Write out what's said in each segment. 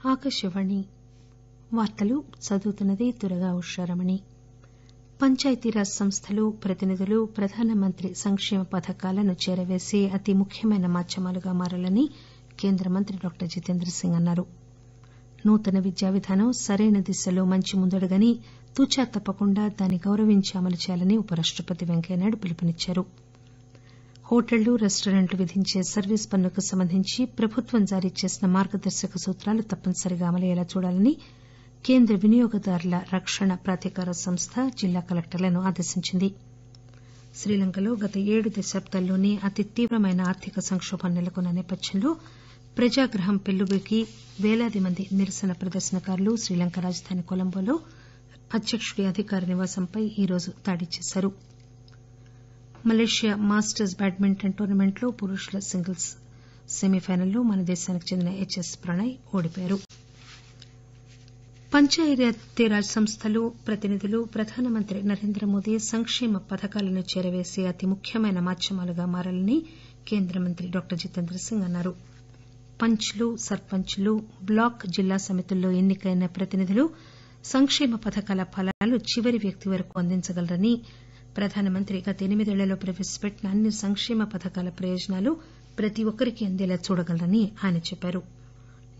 ఆకాశవాణి. వార్తలు చదువుతున్నది దుర్గా ఉషారమణి. పంచాయతీరాజ్ సంస్థలు ప్రతినిధులు ప్రధానమంత్రి సంక్షేమ పథకాలను చేరవేసే అతి ముఖ్యమైన మాధ్యమాలుగా మారాలని కేంద్ర మంత్రి డాక్టర్ జితేంద్ర సింగ్ అన్నారు. నూతన విద్యా విధానం సరైన దిశలో మంచి ముందడుగని తుచా తప్పకుండా దాన్ని గౌరవించి అమలు చేయాలని ఉపరాష్టపతి వెంకయ్యనాయుడు పిలుపునిచ్చారు. హోటళ్ళు రెస్టారెంట్లు విధించే సర్వీస్ పన్నుకు సంబంధించి ప్రభుత్వం జారీ చేసిన మార్గదర్శక సూత్రాలు తప్పనిసరిగా అమలయ్యేలా చూడాలని కేంద్ర వినియోగదారుల రక్షణ ప్రాధికార సంస్థ జిల్లా కలెక్టర్లను ఆదేశించింది. శ్రీలంకలో గత ఏడు దశాబ్దాల్లోనే అతి తీవ్రమైన ఆర్థిక సంకోభం నెలకొన్న నేపథ్యంలో ప్రజాగ్రహం పెల్లుబికి పేలాది మంది నిరసన ప్రదర్శనకారులు శ్రీలంక రాజధాని కొలంబోలో అధ్యకుడి అధికార నివాసంపై ఈరోజు దాడి చేశారు. మలేషియా మాస్టర్స్ బ్యాడ్మింటన్ టోర్నమెంట్లో పురుషుల సింగిల్స్ సెమీఫైనల్లో మన దేశానికి చెందిన హెచ్ఎస్ ప్రణయ్ ఓడిపోయారు. పంచాయతీరాజ్ సంస్థలు ప్రతినిధులు ప్రధానమంత్రి నరేంద్ర మోదీ సంక్షేమ పథకాలను చేరవేసే అతి ముఖ్యమైన మాధ్యమాలుగా మారాలని కేంద్ర మంత్రి డాక్టర్ జితేంద్ర సింగ్ అన్నారు. పంచ్లు సర్పంచ్లు బ్లాక్ జిల్లా సమితుల్లో ఎన్నికైన ప్రతినిధులు సంక్షేమ పథకాల ఫలాలు చివరి వ్యక్తి వరకు అందించగలరని ప్రధానమంత్రి గత ఎనిమిదేళ్ళలో ప్రవేశపెట్టిన అన్ని సంక్షేమ పథకాల ప్రయోజనాలు ప్రతి ఒక్కరికీ అందేలా చూడగలరని ఆయన చెప్పారు.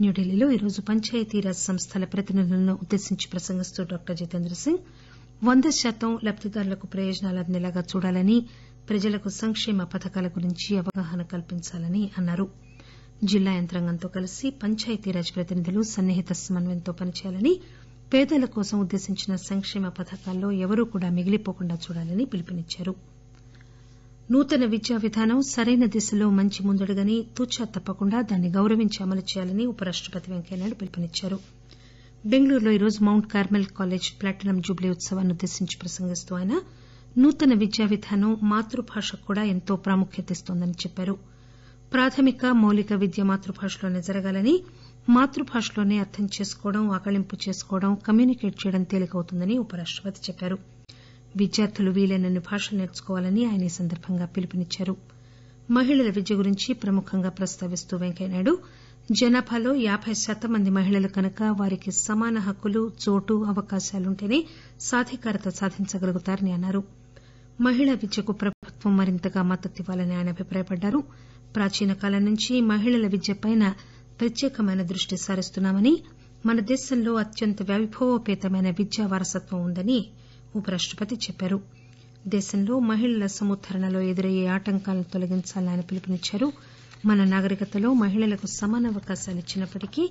న్యూఢిల్లీలో ఈరోజు పంచాయతీరాజ్ సంస్థల ప్రతినిధులను ఉద్దేశించి ప్రసంగిస్తూ డాక్టర్ జితేంద్ర సింగ్ వంద శాతం లబ్దిదారులకు ప్రయోజనాలు అందేలాగా చూడాలని ప్రజలకు సంక్షేమ పథకాల గురించి అవగాహన కల్పించాలని అన్నారు. జిల్లా యంత్రాంగంతో కలిసి పంచాయతీరాజ్ ప్రతినిధులు సన్నిహిత సమన్వయంతో పనిచేయాలని పేదల కోసం ఉద్దేశించిన సంక్షేమ పథకాల్లో ఎవరూ కూడా మిగిలిపోకుండా చూడాలని పిలుపునిచ్చారు. నూతన విద్యా విధానం సరైన దిశలో మంచి ముందడుగని తూచా తప్పకుండా దాన్ని గౌరవించి అమలు చేయాలని ఉపరాష్టపతి వెంకయ్యనాయుడు పిలుపునిచ్చారు. బెంగళూరులో ఈరోజు Mount Carmel College platinum jubilee ఉత్సవాన్ని ఉద్దేశించి ప్రసంగిస్తూ ఆయన నూతన విద్యా విధానం మాతృభాషకు కూడా ఎంతో ప్రాముఖ్యత ఇస్తోందని చెప్పారు. ప్రాథమిక మౌలిక విద్య మాతృభాషలోనే జరగాలని మాతృభాషలోనే అర్థం చేసుకోవడం ఆకళింపు చేసుకోవడం కమ్యూనికేట్ చేయడం తేలికవుతుందని ఉపరాష్టపతి చెప్పారు. విద్యార్థులు వీలైనన్ని భాషలు నేర్చుకోవాలని ఆయన ఈ సందర్భంగా పిలుపునిచ్చారు. మహిళల విద్య గురించి ప్రముఖంగా ప్రస్తావిస్తూ వెంకయ్యనాయుడు జనాభాలో యాబై శాతం మంది మహిళలు కనుక వారికి సమాన హక్కులు చోటు అవకాశాలుంటేనే సాధికారత సాధించగలుగుతారని అన్నారు. మహిళా విద్యకు ప్రభుత్వం మరింతగా మద్దతివ్వాలని ఆయన అభిప్రాయపడ్డారు. ప్రాచీన కాలం నుంచి మహిళల విద్యపైన ప్రత్యేకమైన దృష్టి సారిస్తున్నామని మన దేశంలో అత్యంత వైభవోపేతమైన విద్యా వారసత్వం ఉందని ఉపరాష్టపతి చెప్పారు. దేశంలో మహిళల సముద్దరణలో ఎదురయ్యే ఆటంకాలను తొలగించాలని ఆయన పిలుపునిచ్చారు. మన నాగరికతలో మహిళలకు సమాన అవకాశాలు ఇచ్చినప్పటికీ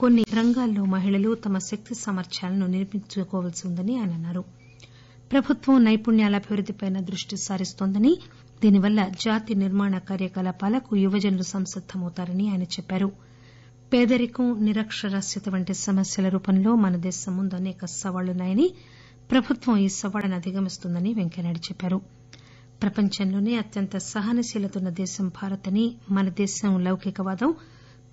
కొన్ని రంగాల్లో మహిళలు తమ శక్తి సామర్థ్యాలను నిరూపించుకోవాల్సి ఉందని ఆయన అన్నారు. ప్రభుత్వం నైపుణ్యాల అభివృద్దిపై దృష్టి సారిస్తోందని దీనివల్ల జాతి నిర్మాణ కార్యకలాపాలకు యువజనులు సంసిద్దమవుతారని ఆయన చెప్పారు. పేదరికం నిరక్షరాస్యత వంటి సమస్యల రూపంలో మన దేశం ముందు అనేక సవాళ్ళున్నాయని ప్రభుత్వం ఈ సవాళ్ళను అధిగమిస్తుందని వెంకయ్యనాయుడు చెప్పారు. ప్రపంచంలోనే అత్యంత సహనశీలత ఉన్న దేశం భారత్ అని మన దేశం లౌకికవాదం.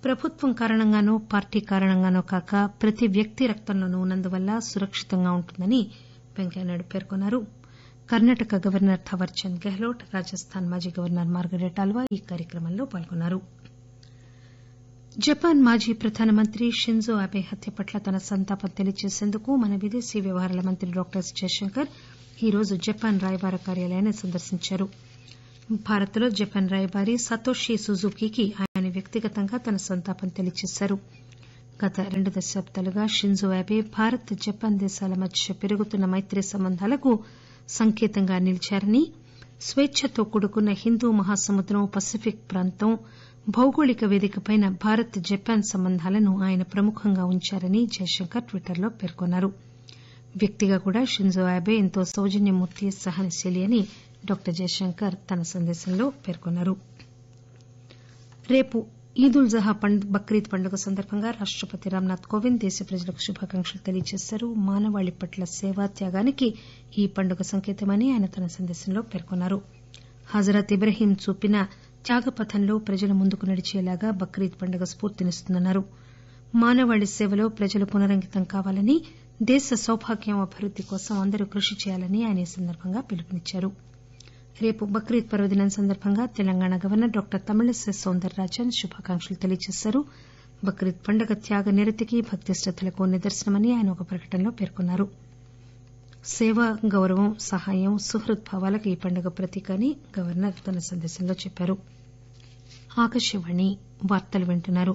ప్రభుత్వం కారణంగానో పార్టీ కారణంగానో కాక ప్రతి వ్యక్తి రక్తంలోనూ ఉన్నందువల్ల సురక్షితంగా ఉంటుందని వెంకయ్యనాయుడు పేర్కొన్నారు. కర్ణాటక గవర్నర్ థవర్చంద్ గెహ్లోట్ రాజస్థాన్ మాజీ గవర్నర్ మార్గరెట్ ఆల్వా ఈ కార్యక్రమంలో పాల్గొన్నారు. జపాన్ మాజీ ప్రధానమంత్రి షింజో అబే హత్య పట్ల తన సంతాపం తెలియజేసేందుకు మన విదేశీ వ్యవహారాల మంత్రి డాక్టర్ ఎస్ జయశంకర్ ఈరోజు జపాన్ రాయబార కార్యాలయాన్ని సందర్శించారు. భారత్లో జపాన్ రాయబారి సతోషి సుజుకీకి ఆయన వ్యక్తిగతంగా తన సంతాపం తెలియజేశారు. గత రెండు దశాబ్దాలుగా షింజో అబే భారత్ జపాన్ దేశాల మధ్య పెరుగుతున్న మైత్రి సంబంధాలకు సంకేతంగా నిలిచారని స్వేచ్చతో కూడుకున్న హిందూ మహాసముద్రం పసిఫిక్ ప్రాంతం భౌగోళిక వేదికపై భారత్ జపాన్ సంబంధాలను ఆయన ప్రముఖంగా ఉంచారని జయశంకర్ ట్విట్టర్లో పేర్కొన్నారు. వ్యక్తిగా కూడా షింజో అబే ఎంతో సౌజన్యమూర్తి సహనశీలి అని డాక్టర్ జయశంకర్ తన సందేశంలో పేర్కొన్నారు. రేపు ఈద్ ఉల్ జుహా బక్రీద్ పండుగ సందర్భంగా రాష్టపతి రామ్నాథ్ కోవింద్ దేశ ప్రజలకు శుభాకాంక్షలు తెలియజేశారు. మానవాళి పట్ల సేవా త్యాగానికి ఈ పండుగ సంకేతమని ఆయన తన సందేశంలో పేర్కొన్నారు. హజరత్ ఇబ్రహీం చూపిన త్యాగపథంలో ప్రజలు ముందుకు నడిచేలాగా బక్రీద్ పండుగ స్పూర్తినిస్తుందన్నారు మానవాళి సేవలో ప్రజలు పునరంకితం కావాలని దేశ సౌభాగ్యం అభివృద్ది కోసం అందరూ కృషి చేయాలని ఆయన ఈ సందర్భంగా పిలుపునిచ్చారు. రేపు బక్రీద్ పర్వదినం సందర్భంగా తెలంగాణ గవర్నర్ డాక్టర్ తమిళిసై సౌందర రాజన్ శుభాకాంక్షలు తెలియజేశారు. బక్రీద్ పండుగ త్యాగ నిరతికి భక్తి శ్రద్దలకు నిదర్శనమని ఆయన ఒక ప్రకటనలో పేర్కొన్నారు. సేవ గౌరవం సహాయం సుహృద్భావాలకు ఈ పండుగ ప్రతీక అని గవర్నర్ తన సందేశంలో చెప్పారు. ఆకాశవాణి వార్తలు వింటున్నారు.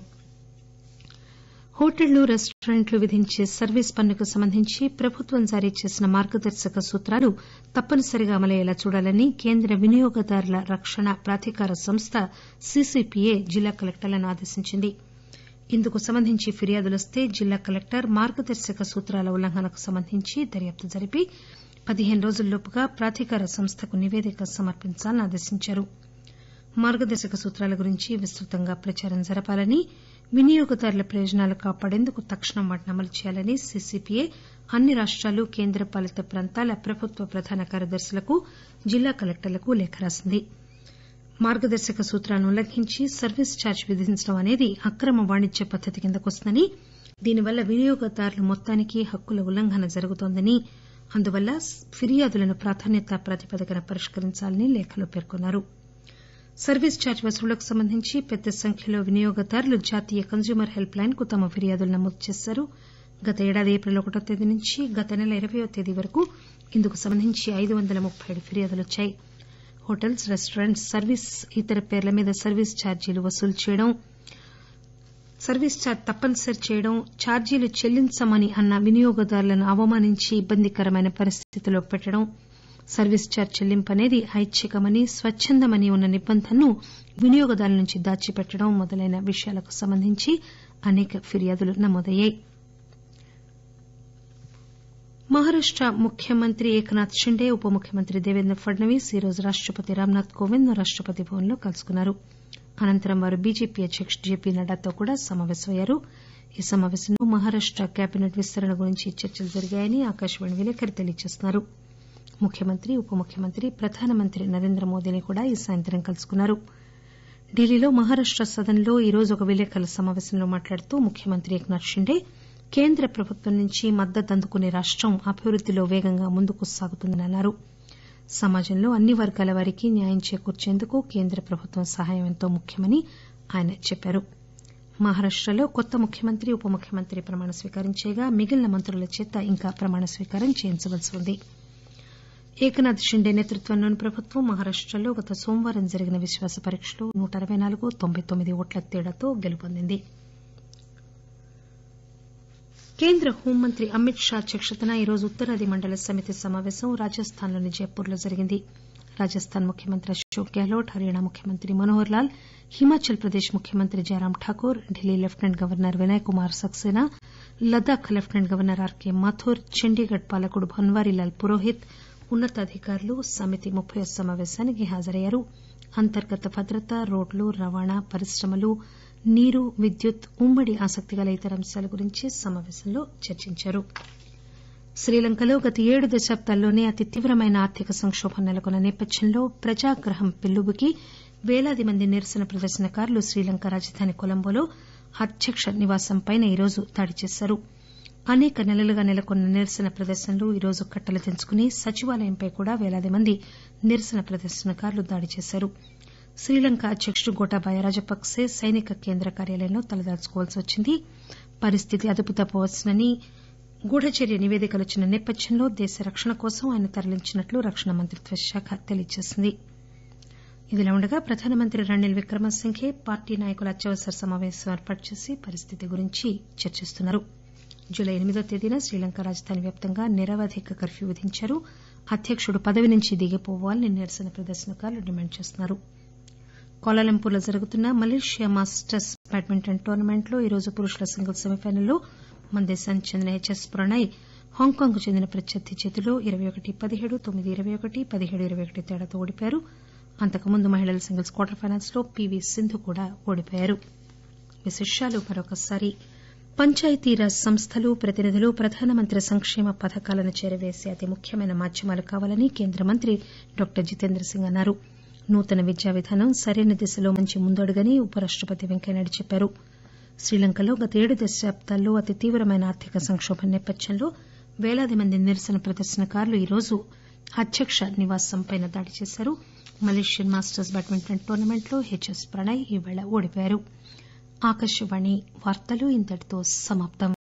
హోటళ్ళు రెస్టారెంట్లు విధించే సర్వీస్ పన్నుకు సంబంధించి ప్రభుత్వం జారీ చేసిన మార్గదర్శక సూత్రాలు తప్పనిసరిగా అమలయ్యేలా చూడాలని కేంద్ర వినియోగదారుల రక్షణ ప్రాధికార సంస్థ సీసీపీఏ జిల్లా కలెక్టర్లను ఆదేశించింది. ఇందుకు సంబంధించి ఫిర్యాదులొస్తే జిల్లా కలెక్టర్ మార్గదర్శక సూత్రాల ఉల్లంఘనకు సంబంధించి దర్యాప్తు జరిపి పదిహేను రోజుల్లోపుగా ప్రాధికార సంస్థకు నివేదిక సమర్పించాలని ఆదేశించారు. మార్గదర్శక సూత్రాల గురించి విస్తృతంగా ప్రచారం జరపాలని వినియోగదారుల ప్రయోజనాలు కాపాడేందుకు తక్షణం వాటిని అమలు చేయాలని సీసీపీఏ అన్ని రాష్టాలు కేంద్ర పాలిత ప్రాంతాల ప్రభుత్వ ప్రధాన కార్యదర్శులకు జిల్లా కలెక్టర్లకు లేఖ రాసింది. మార్గదర్శక సూత్రాలను ఉల్లంఘించి సర్వీస్ ఛార్జ్ విధించడం అనేది అక్రమ వాణిజ్య పద్దతి కిందకు వస్తుందని దీనివల్ల వినియోగదారుల మొత్తానికి హక్కుల ఉల్లంఘన జరుగుతోందని అందువల్ల ఫిర్యాదులను ప్రాధాన్యతా ప్రాతిపదికన పరిష్కరించాలని లేఖలో పేర్కొన్నారు. సర్వీస్ ఛార్జ్ వసూళ్ళకు సంబంధించి పెద్ద సంఖ్యలో వినియోగదారులు జాతీయ కన్స్యూమర్ హెల్ప్ లైన్కు తమ ఫిర్యాదులు నమోదు చేశారు. గత ఏడాది ఏప్రిల్ ఒకటో తేదీ నుంచి గత నెల ఇరవయో తేదీ వరకు ఇందుకు సంబంధించి ఐదు వందల ముప్పై ఏడు ఫిర్యాదులు వచ్చాయి. హోటల్స్ రెస్టారెంట్స్ సర్వీస్ ఇతర పేర్ల మీద సర్వీస్ ఛార్జీలు వసూలు చేయడం సర్వీస్ ఛార్జ్ తప్పనిసరి చేయడం ఛార్జీలు చెల్లించమని అన్న వినియోగదారులను అవమానించి ఇబ్బందికరమైన పరిస్థితిలో పెట్టడం సర్వీస్ ఛార్జ్ చెల్లింపు అనేది ఐచ్ఛికమని స్వచ్చందమని ఉన్న నిబంధనను వినియోగదారుల నుంచి దాచిపెట్టడం మొదలైన విషయాలకు సంబంధించి అనేక ఫిర్యాదులు నమోదయ్యాయి. మహారాష్ట ముఖ్యమంత్రి ఏకనాథ్ షిండే ఉప ముఖ్యమంత్రి దేవేంద్ర ఫడ్నవీస్ ఈరోజు రాష్టపతి రామ్నాథ్ కోవింద్ను రాష్టపతి భవన్లో కలుసుకున్నారు. అనంతరం వారు బీజేపీ అధ్యకుడు జేపీ నడ్డాతో కూడా సమాపేశమయ్యారు ఈ సమాపేశంలో మహారాష్ట కేబినెట్ విస్తరణ గురించి చర్చలు జరిగాయని ఆకాశవాణి విలేకరి తెలియజేస్తున్నారు. ముఖ్యమంత్రి ఉప ముఖ్యమంత్రి ప్రధానమంత్రి నరేంద్ర మోదీని కూడా ఈ సాయంత్రం కలుసుకున్నారు. ఢిల్లీలో మహారాష్ట సదన్లో ఈరోజు ఒక విలేకరుల సమాపేశంలో మాట్లాడుతూ ముఖ్యమంత్రి ఏకనాథ్ షిండే కేంద్ర ప్రభుత్వం నుంచి మద్దతు అందుకునే రాష్టం అభివృద్దిలో వేగంగా ముందుకు సాగుతుందని అన్నారు. సమాజంలో అన్ని వర్గాల వారికి న్యాయం చేకూర్చేందుకు కేంద్ర ప్రభుత్వం సహాయం ఎంతో ముఖ్యమని ఆయన చెప్పారు. మహారాష్టలో కొత్త ముఖ్యమంత్రి ఉప ముఖ్యమంత్రి ప్రమాణ స్వీకారం చేయగా మిగిలిన మంత్రుల చేత ఇంకా ప్రమాణ స్వీకారం చేయించవలసి ఉంది. ఏకనాథ్ షిండే నేతృత్వంలోని ప్రభుత్వం మహారాష్టలో గత సోమవారం జరిగిన విశ్వాస పరీక్షలో నూట అరవై నాలుగు తొంభై తొమ్మిది ఓట్ల తేడాతో గెలుపొందింది. కేంద్ర హోంమంత్రి అమిత్ షా అధ్యక్షతన ఈరోజు ఉత్తరాది మండల సమితి సమాపేశం రాజస్థాన్లోని జైపూర్లో జరిగింది. రాజస్థాన్ ముఖ్యమంత్రి అశోక్ గెహ్లోట్ హర్యానా ముఖ్యమంత్రి మనోహర్ లాల్ హిమాచల్ ప్రదేశ్ ముఖ్యమంత్రి Jairam Thakur Delhi lieutenant governor Vinay Kumar Saxena Ladakh lieutenant governor R K Mathur Chandigarh పాలకుడు భన్వారీలాల్ పురోహిత్ ఉన్నతాధికారులు సమితి ముప్పయ్యో సమాపేశానికి హాజరయ్యారు. అంతర్గత భద్రత రోడ్లు రవాణా పరిశ్రమలు నీరు విద్యుత్ ఉమ్మడి ఆసక్తిగల ఇతర అంశాల గురించి సమాపేశంలో చర్చించారు. శ్రీలంకలో గత ఏడు దశాబ్దాల్లోనే అతి తీవ్రమైన ఆర్థిక సంకోభం నెలకొన్న నేపథ్యంలో ప్రజాగ్రహం పెల్లుబికి పేలాది మంది నిరసన ప్రదర్శనకారులు శ్రీలంక రాజధాని కొలంబోలో అధ్యక్ష నివాసంపై ఈరోజు దాడి చేశారు. అనేక నెలలుగా నెలకొన్న నిరసన ప్రదర్శనలు ఈరోజు కట్టలు తెంచుకుని సచివాలయంపై కూడా పేలాది మంది నిరసన ప్రదర్శనకారులు దాడి చేశారు. శ్రీలంక అధ్యకుడు గోటాబయ రాజపక్సే సైనిక కేంద్ర కార్యాలయంలో తలదాచుకోవాల్సి వచ్చింది. పరిస్థితి అదుపు తప్పవచ్చునని గూఢచర్య నివేదికలు వచ్చిన నేపథ్యంలో దేశ రక్షణ కోసం ఆయన తరలించినట్లు రక్షణ మంత్రిత్వ శాఖ తెలియజేసింది. ఇదిలా ఉండగా ప్రధానమంత్రి రనిల్ విక్రమసింఘే పార్టీ నాయకుల అత్యవసర సమాపేశం ఏర్పాటు చేసి పరిస్థితి గురించి చర్చిస్తున్నారు. జులై ఎనిమిదో తేదీన శ్రీలంక రాజధాని వ్యాప్తంగా నిరవధిక కర్ఫ్యూ విధించారు. అధ్యకుడు పదవి నుంచి దిగిపోవాలని నిరసన ప్రదర్శనకారులు డిమాండ్ చేస్తున్నారు. కౌలాలంపూర్లో జరుగుతున్న మలేషియా మాస్టర్స్ బ్యాడ్మింటన్ టోర్నమెంట్లో ఈరోజు పురుషుల సింగిల్స్ సెమీఫైనల్లో మన దేశానికి చెందిన హెచ్ఎస్ ప్రణయ్ హాంకాంగ్కు చెందిన ప్రత్యర్థి చేతిలో ఇరవై ఒకటి పదిహేడు తొమ్మిది ఇరవై ఒకటి పదిహేడు ఇరవై ఒకటి తేడాతో ఓడిపోయారు. అంతకుముందు మహిళల సింగిల్స్ క్వార్టర్ ఫైనల్స్లో పీవీ సింధు కూడా ఓడిపోయారు. విశేషాలు మరొకసారి. పంచాయతీరాజ్ సంస్థలు ప్రతినిధులు ప్రధానమంత్రి సంక్షేమ పథకాలను చేరవేసే అతి ముఖ్యమైన మాధ్యమాలు కావాలని కేంద్ర మంత్రి డాక్టర్ జితేంద్ర సింగ్ అన్నారు. నూతన విద్యా విధానం సరైన దిశలో మంచి ముందడుగని ఉపరాష్టపతి వెంకయ్యనాయుడు చెప్పారు. శ్రీలంకలో గత ఏడు దశాబ్దాల్లో అతి తీవ్రమైన ఆర్థిక సంకోభం నేపథ్యంలో పేలాది మంది నిరసన ప్రదర్శనకారులు ఈరోజు అధ్యక్ష నివాసంపై దాడి చేశారు. మలేషియన్ మాస్టర్స్ బ్యాడ్మింటన్ టోర్నమెంట్లో హెచ్ఎస్ ప్రణయ్ ఈవేళ ఓడిపోయారు.